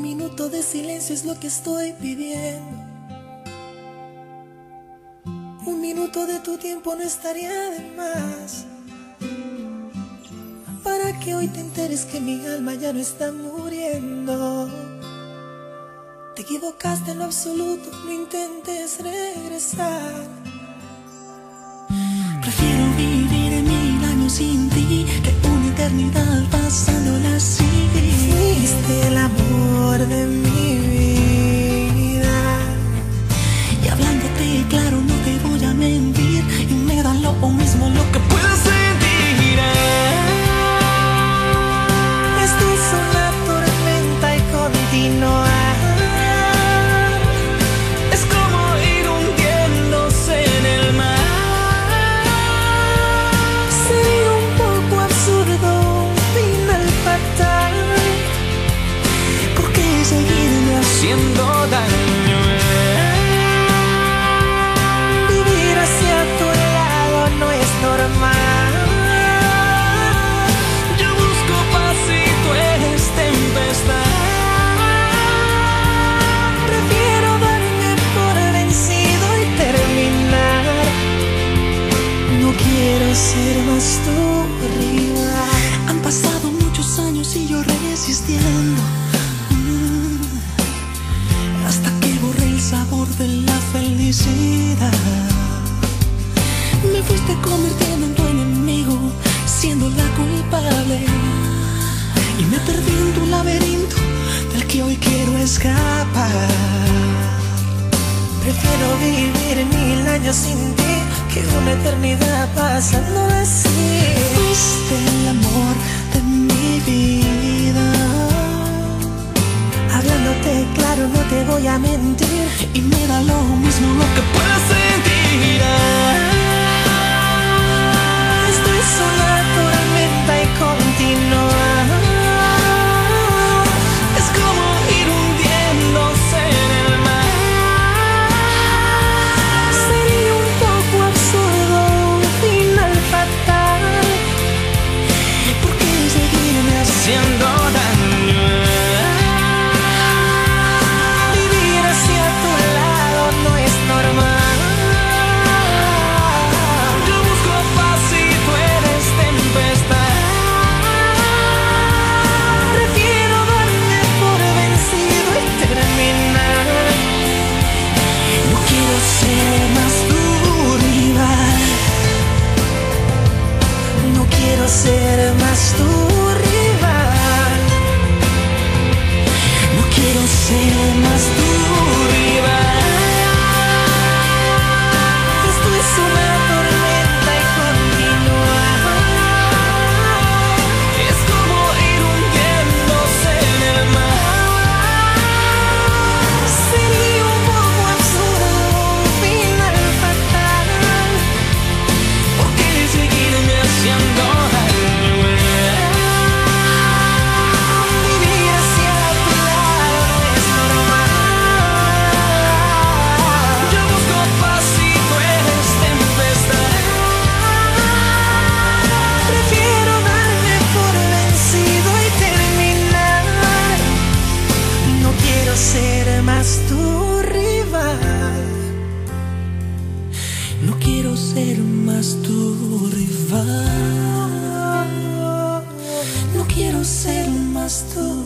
minuto de silencio es lo que estoy pidiendo. Un minuto de tu tiempo no estaría de más. Para que hoy te enteres que mi alma ya no está muriendo. Te equivocaste en lo absoluto, no intentes regresar. Prefiero vivir mil años sin ti que una eternidad pasándola así. Fuiste el amor de mi vida. Y hablándote claro, no te voy a mentir. Y me da lo mismo lo que puedas sentir. Esto es una tormenta y continuar. Han pasado muchos años y yo resistiendo. Mm. Hasta que borré el sabor de la felicidad. Me fuiste convirtiendo en tu enemigo, siendo la culpable. Y me perdí en tu laberinto del que hoy quiero escapar. Prefiero vivir mil años sin ti que una eternidad pasando así. Fuiste el amor de mi vida. Hablándote claro, no te voy a mentir. Y me da lo mismo No quiero ser más tu rival. No quiero ser más tu.